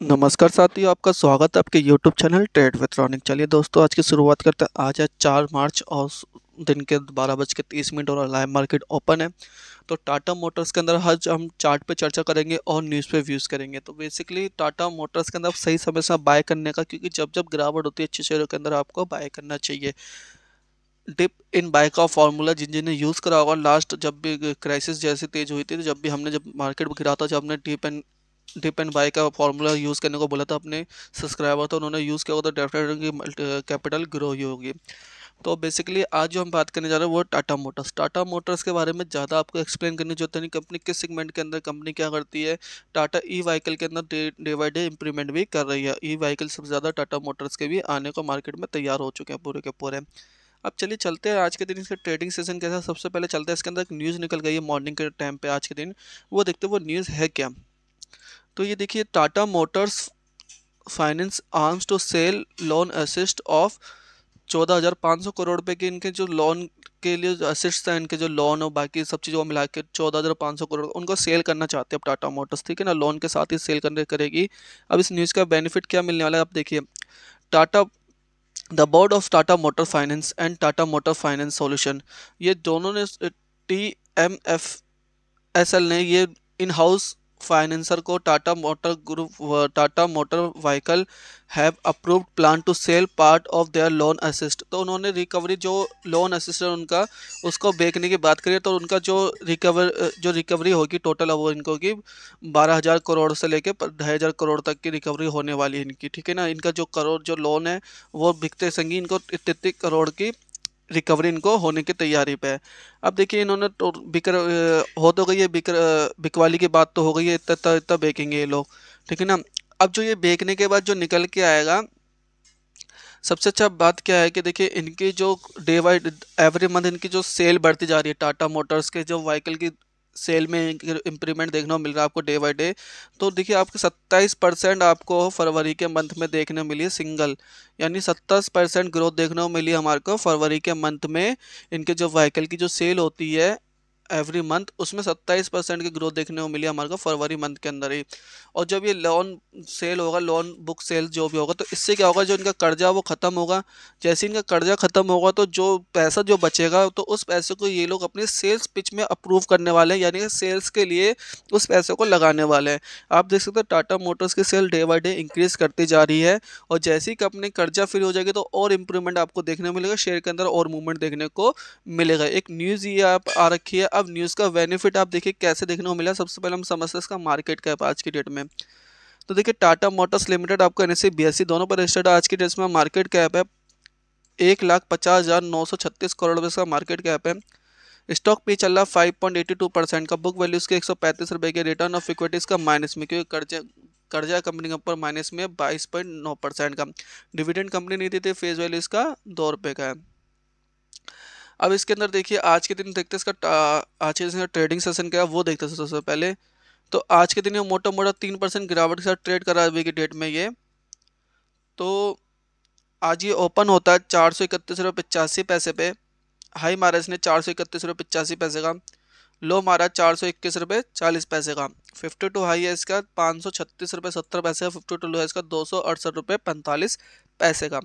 नमस्कार साथियों आपका स्वागत है आपके YouTube channel trade with Ronik चलिए दोस्तों, आज की शुरुआत करते हैं। आज है चार मार्च और दिन के बारह बज के तीस मिनट और लाइव मार्केट ओपन है। तो टाटा मोटर्स के अंदर हर हम चार्ट पे चर्चा करेंगे और न्यूज़ पे व्यूज़ करेंगे। तो बेसिकली टाटा मोटर्स के अंदर सही समय से बाय करने का, क्योंकि जब जब गिरावट होती है, अच्छे शेयरों के अंदर आपको बाय करना चाहिए। डिप इन बाय का फॉर्मूला जिन जिन्हें यूज़ करा होगा लास्ट जब भी क्राइसिस जैसे तेज हुई थी तो जब भी हमने जब मार्केट गिरा था, जब हमने dip and dip and buy का फॉर्मूला यूज़ करने को बोला था अपने सब्सक्राइबर तो उन्होंने यूज़ किया होगा तो डेफिनेटली कैपिटल ग्रो ही होगी। तो बेसिकली आज जो हम बात करने जा रहे हैं वो टाटा मोटर्स टाटा मोटर्स के बारे में ज़्यादा आपको एक्सप्लेन करने करनी ज़रूरत नहीं कंपनी किस सेगमेंट के अंदर कंपनी क्या करती है टाटा ई व्हीकल के अंदर day day by day improvement भी कर रही है। ई व्हीकल सबसे ज़्यादा टाटा मोटर्स के भी आने को मार्केट में तैयार हो चुके हैं, पूरे के पूरे। अब चलिए चलते हैं आज के दिन इसका ट्रेडिंग सेशन कैसा सबसे पहले चलते हैं, इसके अंदर एक न्यूज़ निकल गई है मॉर्निंग के टाइम पे आज के दिन। वो देखते हैं वो न्यूज़ है क्या। तो ये देखिए Tata motors finance arms to sell loan assets of चौदह हज़ार पाँच सौ करोड़ रुपए के इनके जो लोन के लिए जो असिस्ट हैं, इनके जो लोन और बाकी सब चीज़ों को मिला के चौदह हज़ार पाँच सौ करोड़ उनको सेल करना चाहते हैं अब टाटा मोटर्स ठीक है ना? लोन के साथ ही सेल करने करेगी। अब इस न्यूज़ का बेनिफिट क्या मिलने वाला है? आप देखिए Tata the board of Tata motor finance and Tata motor finance solution ये दोनों ने T M F S L ने ये इन हाउस फाइनेंसर को Tata motor group Tata motor vehicle have approved plan to sell part of their loan assets. तो उन्होंने recovery जो loan assist है उनका, उसको बेचने की बात करिए तो उनका जो रिकवर, जो रिकवरी होगी टोटल वो इनको की बारह हज़ार करोड़ से लेके ढाई हज़ार करोड़ तक की रिकवरी होने वाली है इनकी, ठीक है ना? इनका जो करोड़ जो लोन है, वो बिकते संगी इनको इतने करोड़ की रिकवरी इनको होने की तैयारी पे है। अब देखिए इन्होंने तो बिकर हो तो गई है, बिकर बिकवाली की बात तो हो गई है, इतना इतना इतना बेचेंगे ये लोग। ठीक है ना? अब जो ये बेचने के बाद जो निकल के आएगा, सबसे अच्छा बात क्या है कि देखिए इनकी जो डे बाई एवरी मंथ इनकी जो सेल बढ़ती जा रही है, टाटा मोटर्स के जो व्हीकल की सेल में इम्प्रूवमेंट देखने को मिल रहा है आपको डे बाई डे तो देखिए, आपके सत्ताईस परसेंट आपको फरवरी के मंथ में देखने मिली है सिंगल यानी सत्ताईस परसेंट ग्रोथ देखने को मिली हमारे को फरवरी के मंथ में। इनके जो व्हीकल की जो सेल होती है एवरी मंथ उसमें सत्ताईस परसेंट की ग्रोथ देखने को मिली हमारे को फरवरी मंथ के अंदर ही। और जब ये लोन सेल होगा लोन बुक सेल जो भी होगा तो इससे क्या होगा, जो इनका कर्जा वो ख़त्म होगा, जैसे इनका कर्जा ख़त्म होगा तो जो पैसा जो बचेगा तो उस पैसे को ये लोग अपने सेल्स पिच में अप्रूव करने वाले हैं, यानी कि सेल्स के लिए उस पैसे को लगाने वाले हैं। आप देख सकते हो टाटा मोटर्स की sale day by day increase करती जा रही है, और जैसे ही कंपनी कर्जा फ्री हो जाएगी तो और इंप्रूवमेंट आपको देखने मिलेगा शेयर के अंदर और मूवमेंट देखने को मिलेगा। एक न्यूज़ ये आप, आ रखी है अब न्यूज़ का बेनिफिट आप देखिए कैसे देखने को मिला। सबसे पहले हम समझते हैं इसका मार्केट कैप आज की डेट में। तो देखिए टाटा मोटर्स लिमिटेड आपको एन एस दोनों पर रजिस्टर्ड आज की डेट में मार्केट कैप है एक लाख पचास हज़ार नौ सौ छत्तीस करोड़ रुपये का मार्केट कैप है। स्टॉक पे चल रहा five point eighty two percent का। बुक वैल्यू उसके एक सौ पैंतीस रुपये के रिटर्न ऑफ़ इक्विटीज़ का माइनस में, क्योंकि कर्जा कर्जा कंपनी के ऊपर माइनस में बाईस पॉइंट नौ परसेंट का। डिविडेंड कंपनी नहीं देती फेस वैल्यू इसका दो रुपये का है। अब इसके अंदर देखिए, आज के दिन देखते इसका आज के दिन ट्रेडिंग सेशन क्या है, वो देखते हैं सबसे पहले। तो आज के दिन ये मोटा मोटा तीन परसेंट गिरावट के साथ ट्रेड कर अभी की डेट में ये। तो आज ये ओपन होता है चार सौ इकतीस रुपये पचासी पैसे पे। हाई मारा इसने चार सौ इकतीस रुपये पचासी पैसे का। लो मारा चार सौ इक्कीस रुपये चालीस पैसे का। फिफ्टी टू हाई है इसका, पाँच सौ छत्तीस रुपये सत्तर पैसे का। फिफ्टी टू लो है इसका, दो सौ अड़सठ रुपये पैंतालीस पैसे का।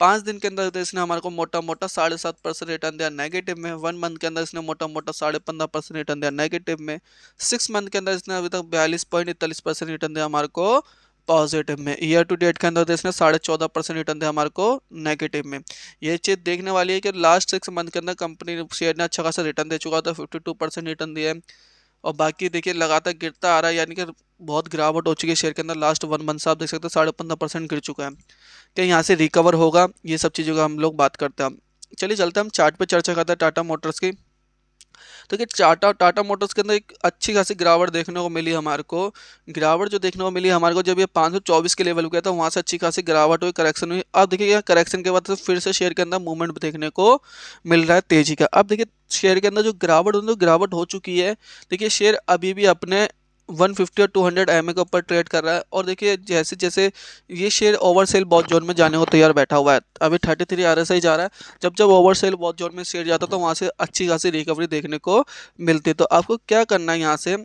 पाँच दिन के अंदर इसने हमारे को मोटा मोटा साढ़े सात परसेंट रिटर्न दिया नेगेटिव में। वन मंथ के अंदर इसने मोटा मोटा साढ़े पंद्रह परसेंट रिटर्न दिया नेगेटिव में। सिक्स मंथ के अंदर इसने अभी तक बयालीस पॉइंट इकतालीस परसेंट रिटर्न दिया हमारे को पॉजिटिव में। ईयर टू डेट के अंदर इसने साढ़े चौदह परसेंट रिटर्न दिया हमारे को नेगेटिव में। ये चीज़ देखने वाली है कि लास्ट सिक्स मंथ के अंदर कंपनी शेयर ने अच्छा खासा रिटर्न दे चुका था फिफ्टी टू परसेंट रिटर्न दिया है। और बाकी देखिए, लगातार गिरता आ रहा है, यानी कि बहुत गिरावट हो चुकी है शेयर के अंदर। लास्ट वन मंथ से आप देख सकते हैं, साढ़े पंद्रह परसेंट गिर चुका है। क्या यहाँ से रिकवर होगा? ये सब चीज़ों का हम लोग बात करते हैं। चलिए, चलते हैं, हम चार्ट पे चर्चा करते हैं टाटा मोटर्स की। तो देखिए टाटा टाटा मोटर्स के अंदर एक अच्छी खासी गिरावट देखने को मिली हमारे को। गिरावट जो देखने को मिली हमारे को, जब ये 524 के लेवल गया था, वहाँ से अच्छी खासी गिरावट हुई करेक्शन हुई। अब देखिए करेक्शन के बाद तो फिर से शेयर के अंदर मूवमेंट देखने को मिल रहा है तेज़ी का। अब देखिए शेयर के अंदर जो गिरावट होती है गिरावट हो चुकी है। देखिए शेयर अभी भी अपने 150 और 200 एमए के ऊपर ट्रेड कर रहा है। और देखिए, जैसे जैसे ये शेयर ओवर सेल बहुत जोन में जाने को तैयार बैठा हुआ है। अभी 33 आर एस जा रहा है। जब जब ओवर सेल बहुत जोन में शेयर जाता है तो वहाँ से अच्छी खासी रिकवरी देखने को मिलती है। तो आपको क्या करना है यहाँ से?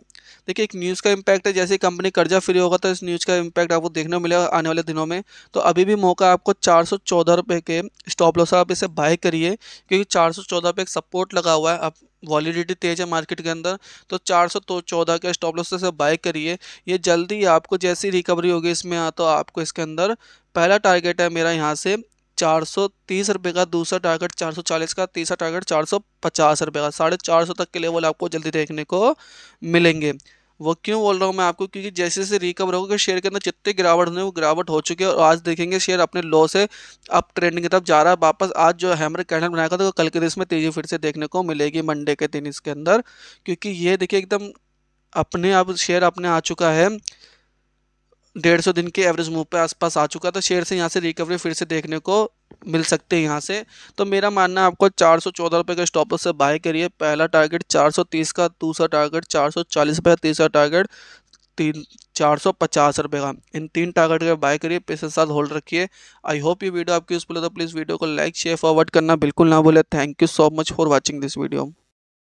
देखिए, एक न्यूज़ का इम्पैक्ट है, जैसे कंपनी कर्जा फ्री होगा तो इस न्यूज़ का इम्पैक्ट आपको देखने को मिलेगा आने वाले दिनों में। तो अभी भी मौका आपको चार सौ के स्टॉप लॉस आप इसे बाय करिए, क्योंकि चार सौ चौदह पे एक सपोर्ट लगा हुआ है। आप वॉलीडिटी तेज है मार्केट के अंदर तो चार सौ तो चौदह के स्टॉप लॉस से बाय करिए। ये जल्दी आपको जैसी रिकवरी होगी इसमें तो आपको इसके अंदर पहला टारगेट है मेरा यहाँ से चार सौ तीस रुपये का, दूसरा टारगेट चार सौ चालीस का, तीसरा टारगेट चार सौ पचास रुपये का। साढ़े चार सौ तक के लेवल आपको जल्दी देखने को मिलेंगे। वो क्यों बोल रहा हूँ मैं आपको? क्योंकि जैसे जैसे रिकवर होगा शेयर के अंदर जितने गिरावट होने, वो गिरावट हो चुकी है और आज देखेंगे शेयर अपने लो से अब ट्रेंडिंग की तरफ़ जा रहा है। वापस आज जो हैमर कैंडल बनाएगा तो कल के दिन इसमें तेज़ी फिर से देखने को मिलेगी मंडे के दिन इसके अंदर। क्योंकि ये देखिए एकदम अपने आप शेयर अपने आ चुका है। डेढ़ सौ दिन के एवरेज मूव पे आसपास आ चुका तो शेयर से यहाँ से रिकवरी फिर से देखने को मिल सकते हैं यहाँ से। तो मेरा मानना है आपको चार सौ चौदह रुपये के स्टॉप से बाय करिए। पहला टारगेट चार सौ तीस का, दूसरा टारगेट चार सौ चालीस रुपये तीसरा टारगेट तीन, चार सौ पचास रुपये का। इन तीन टारगेट के बाय करिए, पैसे साथ होल्ड रखिए। आई होप ये वीडियो आपकी यूज़फुल है तो प्लीज़ वीडियो को लाइक शेयर फॉरवर्ड करना बिल्कुल ना बोले thank you so much for watching this video